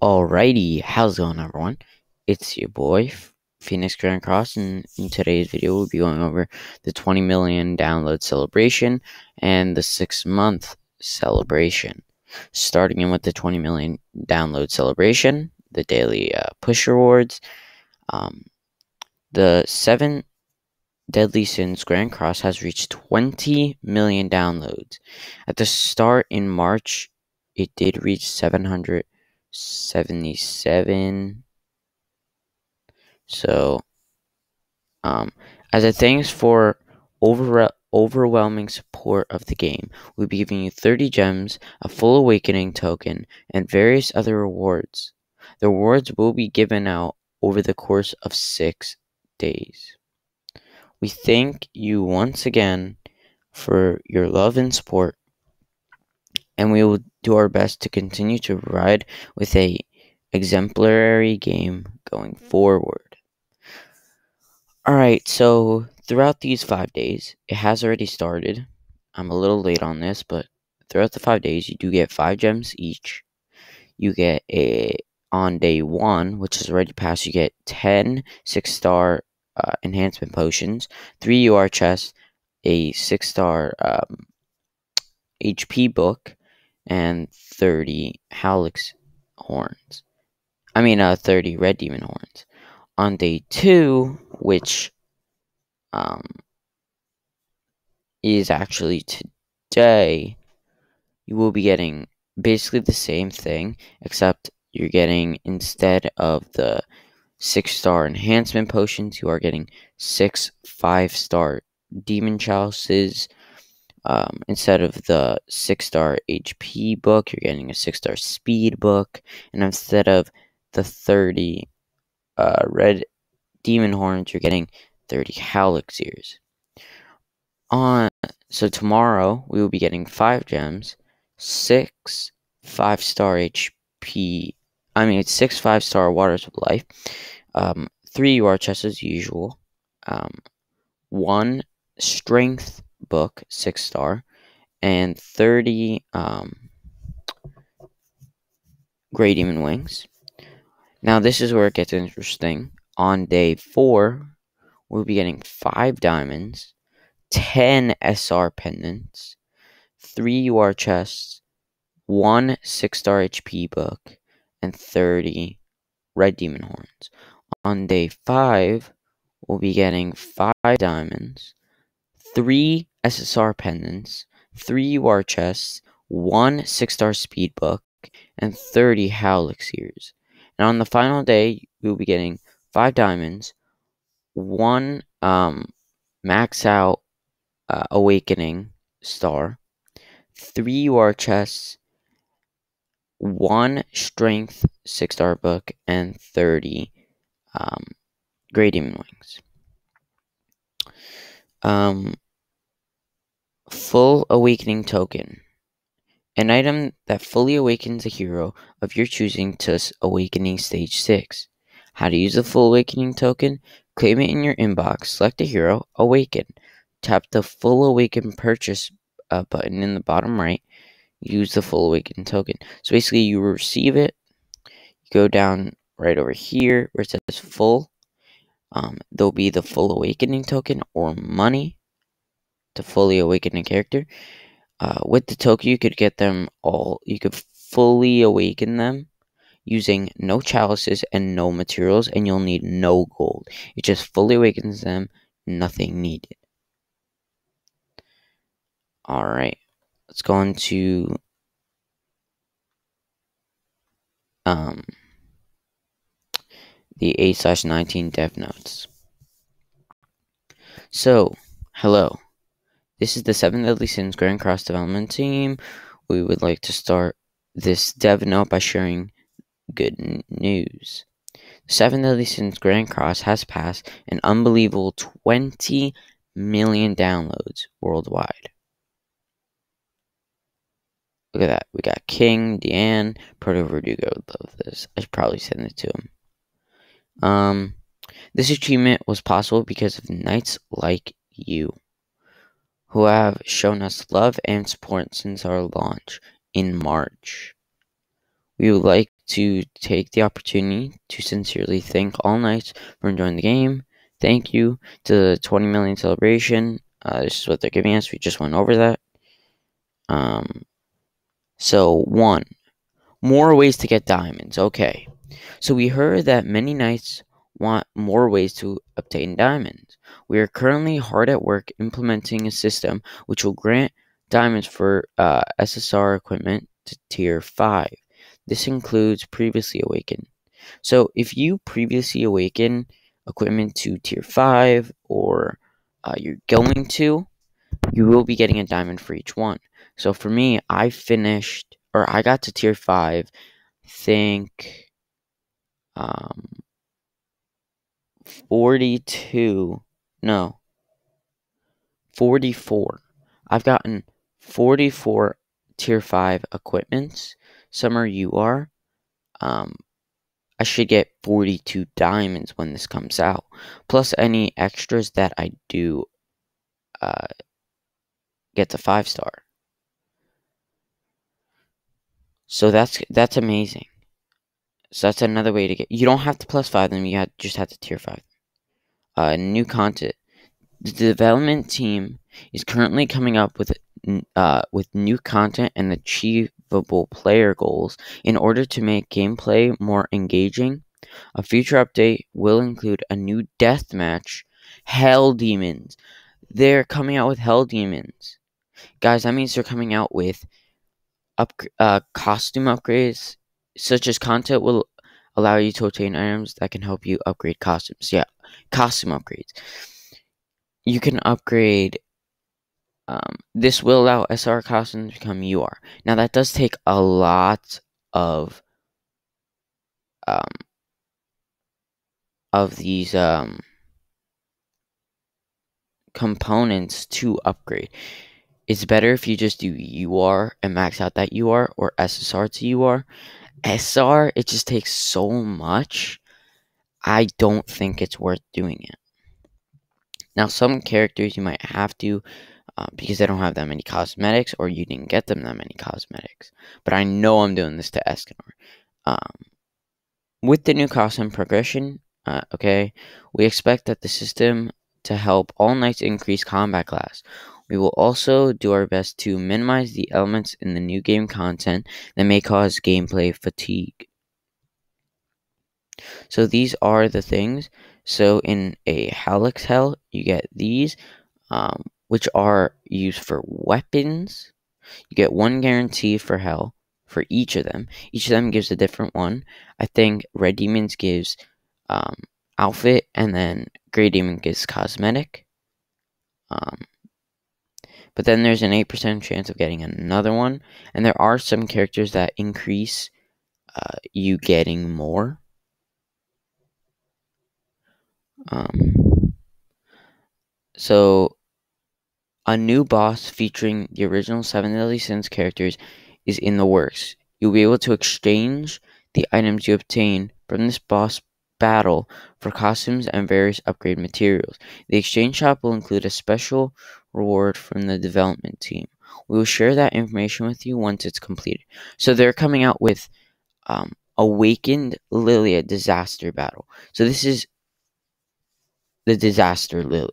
Alrighty, how's it going everyone? It's your boy, Phoenix Grand Cross, and in today's video we'll be going over the 20 million download celebration and the 6 month celebration. Starting in with the 20 million download celebration, the daily uh, push rewards, um, the 7 Deadly Sins Grand Cross has reached 20 million downloads. At the start in March, it did reach 700 77. So, um, as a thanks for over overwhelming support of the game, we'll be giving you 30 gems, a full awakening token, and various other rewards. The rewards will be given out over the course of six days. We thank you once again for your love and support and we will do our best to continue to ride with a exemplary game going forward. Alright, so throughout these five days, it has already started. I'm a little late on this, but throughout the five days, you do get five gems each. You get a on day one, which is already passed, you get 10 six star uh, enhancement potions, three UR chests, a six star um, HP book, and 30 Howlex horns. I mean, uh, 30 red demon horns. On day two, which um, is actually today, you will be getting basically the same thing, except you're getting instead of the six star enhancement potions, you are getting six five star demon chalices um, instead of the six star HP book, you're getting a six star speed book, and instead of the 30 uh, red demon horns, you're getting 30 Howlex ears. On so tomorrow we will be getting five gems, six five star HP. I mean, it's six five star waters of life, um, three UR chests as usual, um, one strength book, six star, and 30 um, Grey Demon Wings. Now, this is where it gets interesting. On day four, we'll be getting five diamonds, 10 SR pendants, three UR chests, one six star HP book, and 30 Red Demon Horns. On day five, we'll be getting five diamonds, three SSR pendants, three UR chests, one six star speed book, and 30 Howlex. And on the final day, will be getting five diamonds, one um, max out uh, awakening star, three UR chests, one strength six star book, and 30 um, Grey Demon Wings. Um, Full Awakening Token. An item that fully awakens a hero of your choosing to Awakening Stage 6. How to use the Full Awakening Token? Claim it in your inbox, select a hero, awaken. Tap the Full Awaken Purchase uh, button in the bottom right. Use the Full Awaken Token. So basically, you receive it, you go down right over here where it says Full. Um, there'll be the Full Awakening Token or money to fully awaken a character. Uh, with the token, you could get them all. You could fully awaken them using no chalices and no materials, and you'll need no gold. It just fully awakens them, nothing needed. Alright, let's go on to um, the 8 slash 19 dev notes. So, hello. This is the Seven Deadly Sins Grand Cross development team. We would like to start this dev note by sharing good news. Seven Deadly Sins Grand Cross has passed an unbelievable 20 million downloads worldwide. Look at that. We got King, Diane, Proto Verdugo love this. I should probably send it to him. Um, this achievement was possible because of knights like you who have shown us love and support since our launch in March. We would like to take the opportunity to sincerely thank all knights for enjoying the game. Thank you to the 20 million celebration. Uh, this is what they're giving us. We just went over that. Um, so, one, more ways to get diamonds. Okay. So, we heard that many knights want more ways to obtain diamonds. We are currently hard at work implementing a system which will grant diamonds for uh, SSR equipment to tier 5. This includes previously awakened. So if you previously awaken equipment to tier 5 or uh, you're going to, you will be getting a diamond for each one. So for me, I finished, or I got to tier 5, think, um, 42, no, 44. I've gotten 44 tier 5 equipments. Some are UR. Um, I should get 42 diamonds when this comes out, plus any extras that I do uh, get to 5 star. So that's that's amazing. So that's another way to get. You don't have to plus five them. You have, just have to tier five. Uh, new content. The development team is currently coming up with uh, with new content and achievable player goals in order to make gameplay more engaging. A future update will include a new death match, Hell Demons. They're coming out with Hell Demons, guys. That means they're coming out with up uh, costume upgrades such as content will allow you to obtain items that can help you upgrade costumes. Yeah, costume upgrades. You can upgrade. Um, this will allow SR costumes to become UR. Now that does take a lot of um, of these um, components to upgrade. It's better if you just do UR and max out that UR or SSR to UR SR, it just takes so much. I don't think it's worth doing it. Now, some characters you might have to uh, because they don't have that many cosmetics or you didn't get them that many cosmetics. But I know I'm doing this to Escanor. Um, with the new costume progression, uh, okay, we expect that the system to help all knights increase combat class. We will also do our best to minimize the elements in the new game content that may cause gameplay fatigue. So these are the things. So in a Howlex Hell, you get these, um, which are used for weapons. You get one guarantee for Hell for each of them. Each of them gives a different one. I think Red Demons gives um, outfit, and then Gray Demon gives cosmetic. Um, but then there's an 8% chance of getting another one. And there are some characters that increase uh, you getting more. Um, so, a new boss featuring the original Seven Deadly Sins characters is in the works. You'll be able to exchange the items you obtain from this boss battle for costumes and various upgrade materials. The exchange shop will include a special reward from the development team. We will share that information with you once it's completed. So they're coming out with um, Awakened Lilia Disaster Battle. So this is the Disaster Lilia.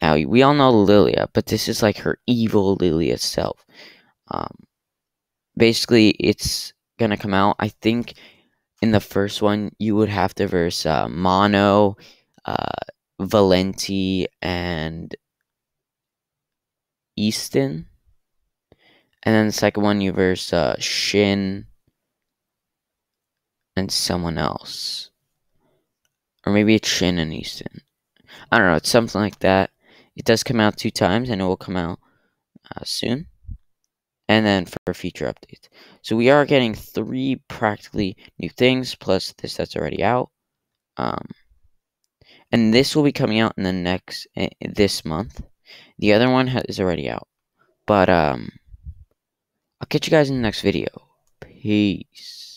Now, we all know Lilia, but this is like her evil Lilia itself. Um, basically, it's going to come out, I think, in the first one, you would have to verse uh, Mono, uh, Valenti, and Easton. And then the second one, you verse uh, Shin and someone else. Or maybe it's Shin and Easton. I don't know. It's something like that. It does come out two times, and it will come out uh, soon. And then for future updates. So we are getting three practically new things, plus this that's already out. Um, and this will be coming out in the next uh, this month. The other one is already out. But um I'll catch you guys in the next video. Peace.